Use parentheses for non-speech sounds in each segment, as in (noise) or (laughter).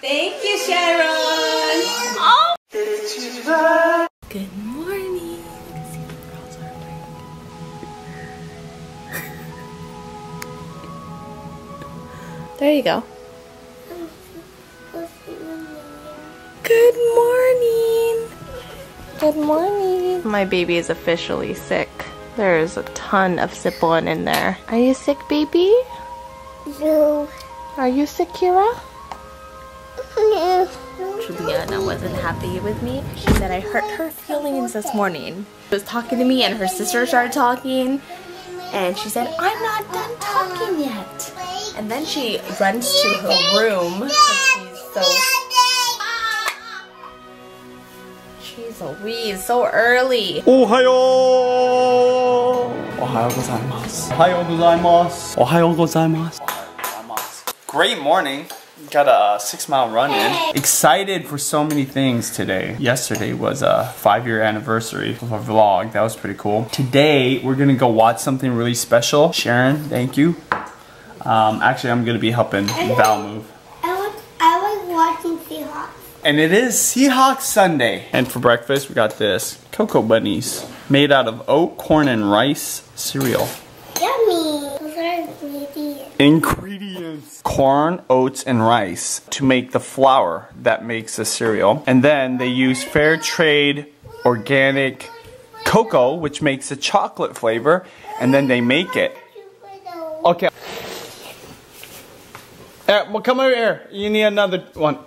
Thank you, Sharon. Oh. Good morning. There you go. Good morning. Good morning. My baby is officially sick. There's a ton of Sipon in there. Are you sick, baby? No. Are you sick, Keira? No. Julianna wasn't happy with me. She said I hurt her feelings this morning. She was talking to me and her sister started talking. And she said, I'm not done talking yet. And then she runs to her room. She's a wee so early. Ohio! Ohio gozaimasu. Ohio gozaimasu. Ohio gozaimasu. Great morning. Got a six mile run in. Excited for so many things today. Yesterday was a five year anniversary of our vlog. That was pretty cool. Today we're gonna go watch something really special. Sharon, thank you. Um, actually, I'm gonna be helping Val move. I was, I was watching Seahawks. And it is Seahawks Sunday. And for breakfast, we got this Cocoa Bunnies made out of oat, corn, and rice cereal. Yummy. Those are ingredients. Ingredients corn, oats, and rice to make the flour that makes the cereal. And then they use fair trade organic cocoa, which makes the chocolate flavor. And then they make it. Okay. Uh, well, come over here. You need another one.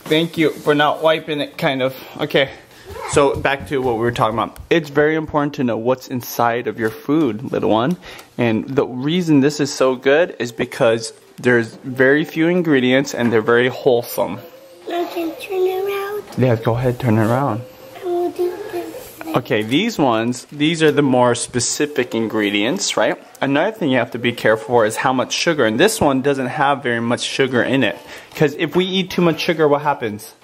Thank you for not wiping it, kind of. Okay. So back to what we were talking about. It's very important to know what's inside of your food, little one. And the reason this is so good is because there's very few ingredients and they're very wholesome. I can turn around. Yeah, go ahead, turn it around. I will do this. Okay, these ones, these are the more specific ingredients, right? Another thing you have to be careful for is how much sugar. And this one doesn't have very much sugar in it. Because if we eat too much sugar, what happens?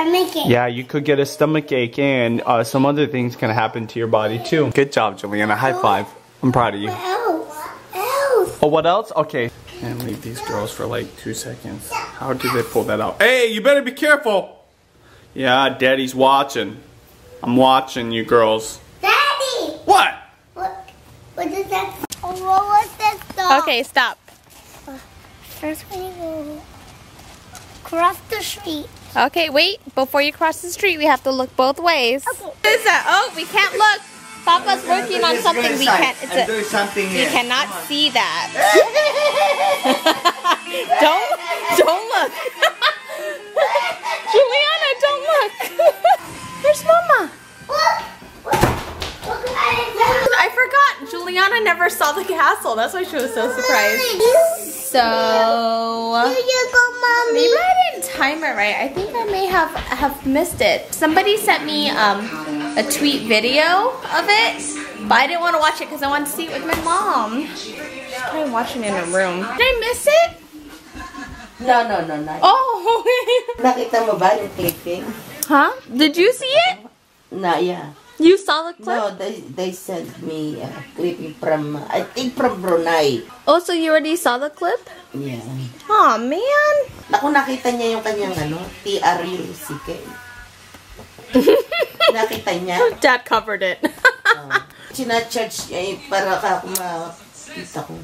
You get stomach ache. Yeah, you could get a stomach ache and uh, some other things can happen to your body too. Good job, Julianna. High five. I'm proud of you. What else? Else. Oh, what else? Okay. And leave these girls for like two seconds. How did they pull that out? Hey, you better be careful. Yeah, daddy's watching. I'm watching you girls. Daddy. What? What? What is that? Oh, what was this dog? Okay, stop. First we go cross the street. Okay, wait. Before you cross the street, we have to look both ways. Okay. What is that? Oh, we can't look. Papa's working on something. We can't. It's I'm a, doing something we here. cannot see that. (laughs) (laughs) don't don't look. Julianna, don't look. (laughs) There's Mama. I forgot. Julianna never saw the castle. That's why she was so surprised. So Here you go, mommy. Maybe I didn't time it right. I think I may have have missed it. Somebody sent me um, a tweet video of it, but I didn't want to watch it because I wanted to see it with my mom. She's probably watching it in her room. Did I miss it? No, no, no, no. Oh. (laughs) Nakita mo ba yung clipping? huh? Did you see it? No, yeah. You saw the clip? No, they they sent me a clip from, I think from Brunei. Oh, so you already saw the clip? Yeah. Oh man. Ako nakita niya yung kanyang ano, T-R-U-C-K. (laughs) nakita niya. Dad covered it. Uh, Sinacharge niya eh, para ka makita ko.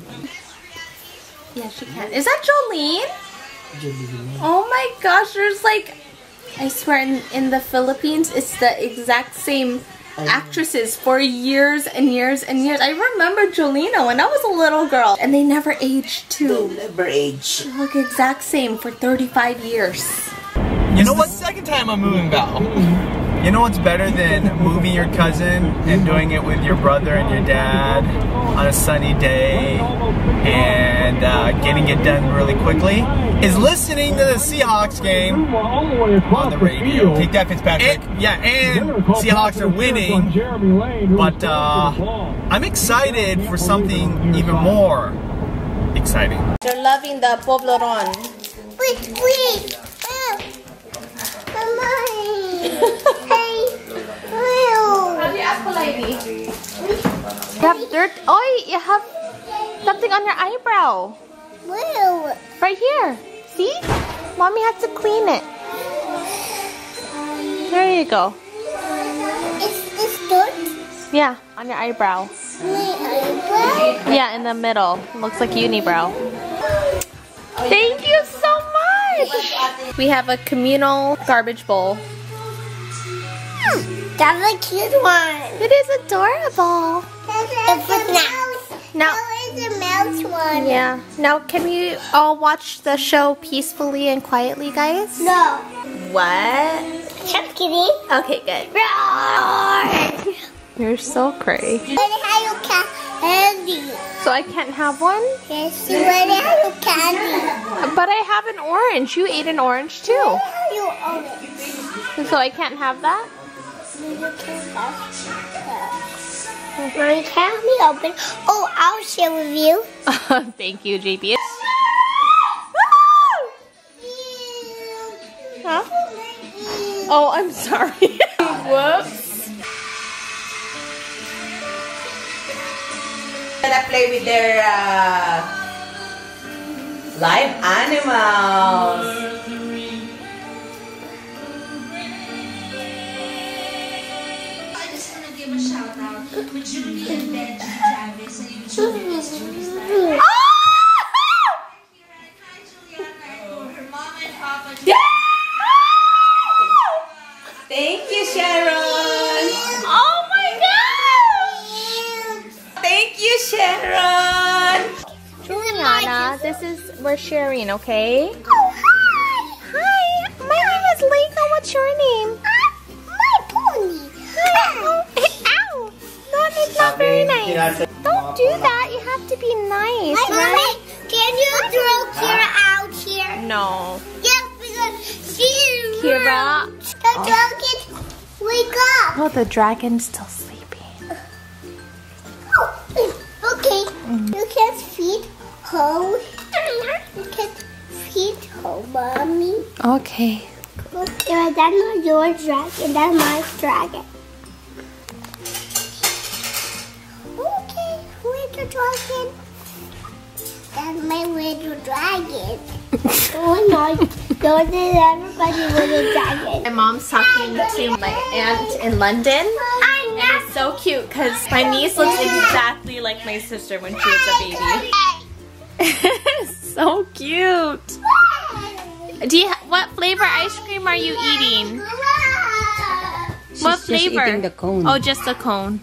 yeah, she can. Is that Jolene? Julie. Oh my gosh, there's like, I swear in, in the Philippines, it's the exact same Oh. actresses for years and years and years. I remember Jolena when I was a little girl, and they never aged Don't too. never age. They look exact same for 35 years. You know what? Second time I'm moving Val. You know what's better than moving your cousin and doing it with your brother and your dad on a sunny day and uh, getting it done really quickly? Is listening to the Seahawks game on the radio. Take that, Fitzpatrick. And, yeah, and Seahawks are winning, but uh, I'm excited for something even more exciting. They're loving the Toblerone. Wait, wait. Oh. Mommy. (laughs) hey. Ew. You? You have dirt. Oh, you have Something on your eyebrow. Where? Right here. See? Mommy has to clean it. There you go. Is this dirt? Yeah, on your eyebrow. My eyebrow? Yeah, in the middle. Looks like unibrow. Thank you so much! We have a communal garbage bowl. That's a cute one. It is adorable. It's a mouse. Now, Oh, it's a mouse one. yeah. Now, can we all watch the show peacefully and quietly, guys? No. What? Just kidding. Okay, good. Roar! You're so cray. What have you candy? So I can't have one? Yes, you want have you candy? But I have an orange. You ate an orange too. You orange. So I can't have that? Mommy, can me open? Oh, I'll share with you. (laughs) Thank you, JP. Huh? Oh, I'm sorry. (laughs) Whoops. Gonna play with their uh, live animals. Out to Judy and Benji Travis sa YouTube Mysteries and hi Julianna and to her mom. Thank you, Sharon. Oh my gosh! Thank you, Sharon. Julianna, this is, we're sharing, okay? Oh, hi. Hi, my name is Lego. What's your name? Not very nice. Don't do that. You have to be nice, Mommy, right? can you throw Keira out here? No. Yes, because she's Keira. The dragon, wake up. Oh, the dragon's still sleeping. Oh, okay. You can't feed her. You can feed her, mommy. Okay. Yeah, that's not your dragon. That's my dragon. Where's the dragon? That's my little dragon. (laughs) oh no, don't tell everybody with a dragon. My mom's talking to my aunt in London. I'm And it's so cute because my niece looks exactly like my sister when she was a baby. (laughs) so cute. Do you, what flavor ice cream are you eating? what just flavor? eating the cone. Oh, just the cone.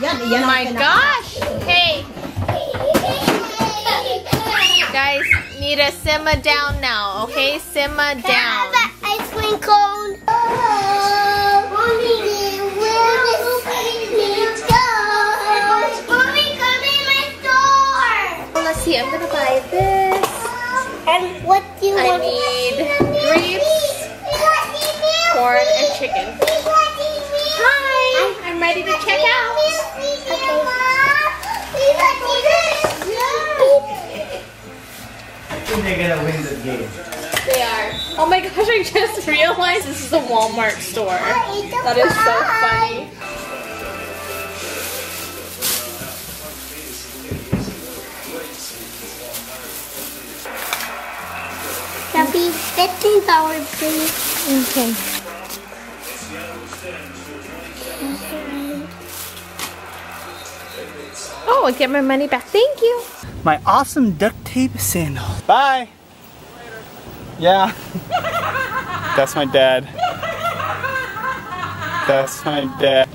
Oh my gosh. Hey, guys, need to simmer down now, okay? Simmer down. ice cream cone. Mommy, where is it go? Mommy, come in my store. Let's see, I'm gonna buy this. And what do you I want? need grapes, corn, and chicken. Hi, I'm ready to check out. Think they're gonna win the game. They are. Oh my gosh, I just realized this is a Walmart store. That is so funny. That'll be fifteen dollars, please. Okay. Oh, I get my money back. Thank you. My awesome duct tape sandal. Bye. Yeah. That's my dad. That's my dad.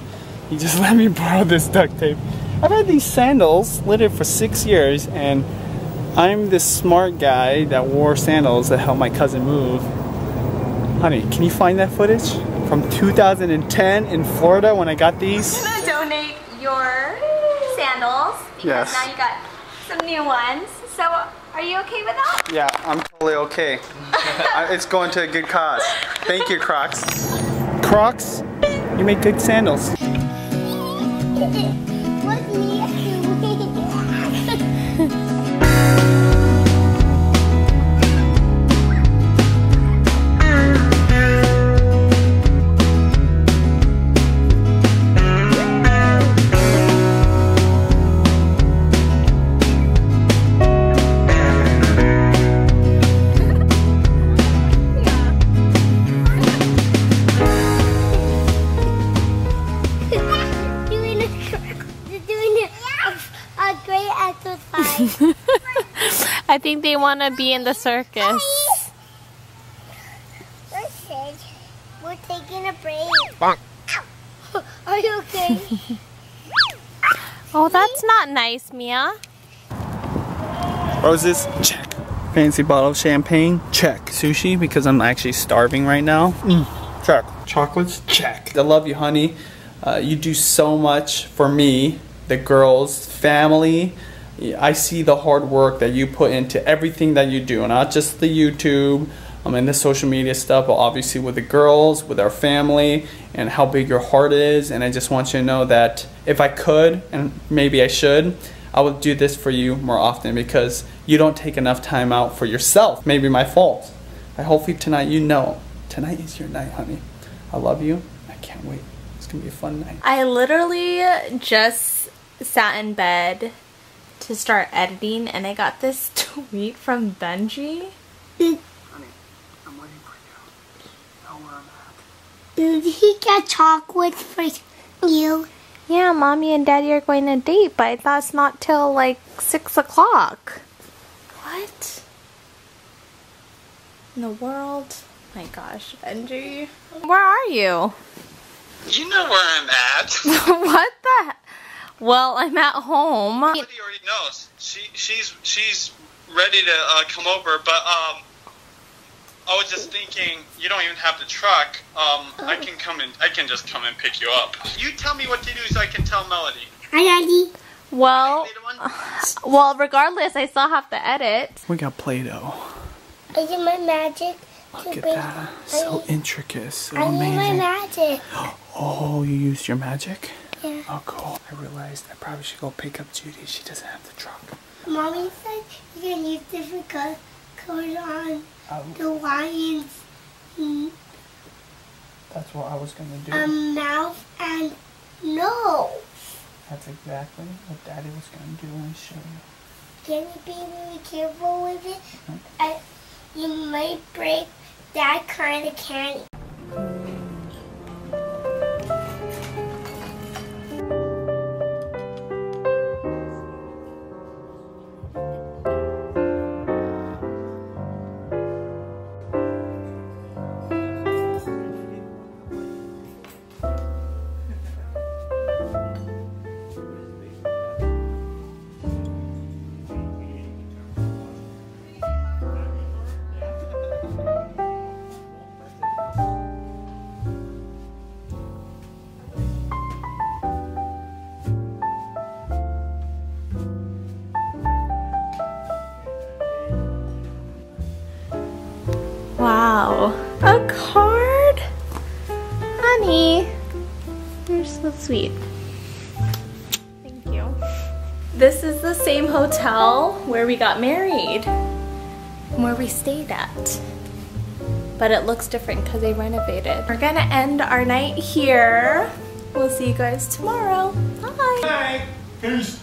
He just let me borrow this duct tape. I've had these sandals literally for six years and I'm this smart guy that wore sandals that helped my cousin move. Honey, can you find that footage? From 2010 in Florida when I got these? I'm gonna donate your sandals because Yes. now you got some new ones. So, are you okay with that? Yeah, I'm totally okay. (laughs) It's going to a good cause. Thank you, Crocs. Crocs, you make good sandals. I think they want to be in the circus. Listen, we're taking a break. Bonk. (laughs) Are you okay? Oh, that's not nice, Miya. Roses, check. Fancy bottle of champagne, check. Sushi, because I'm actually starving right now, mm, check. Chocolates, check. I love you, honey. Uh, you do so much for me, the girls, family. I see the hard work that you put into everything that you do, not just the YouTube, um, and the social media stuff, but obviously with the girls, with our family, and how big your heart is. And I just want you to know that if I could, and maybe I should, I would do this for you more often because you don't take enough time out for yourself. Maybe my fault. I hopefully tonight you know tonight is your night, honey. I love you. I can't wait. It's gonna be a fun night. I literally just sat in bed to start editing and I got this (laughs) tweet from Benji. Honey, I'm waiting for you. Know where I'm at. Did he get chocolates for you? Yeah, mommy and daddy are going to date, but I thought it's not till like six o'clock. What? In the world? My gosh, Benji. Where are you? You know where I'm at. (laughs) what the? Well, I'm at home. Everybody already knows. She she's she's ready to uh, come over, but um, I was just thinking you don't even have the truck. Um, I can come and I can just come and pick you up. You tell me what to do so I can tell Melody. Hi, Daddy. Well, Little well, regardless, I still have to edit. We got Play-Doh. I did my magic. Look to at bake- that. So I, intricate. So I need my magic. (gasps) Oh, you used your magic? Yeah. Oh, cool. I realized I probably should go pick up Judy. She doesn't have the truck. Mommy said you can use different co- colors on Oh, the lion's mm, that's what I was gonna do. um, mouth and nose. That's exactly what Daddy was gonna do and show you. Can you be really careful with it? I, you might break that kind of candy. You're sweet. Thank you. This is the same hotel where we got married, and where we stayed at. But it looks different because they renovated. We're gonna end our night here. We'll see you guys tomorrow. Bye. Bye. Peace.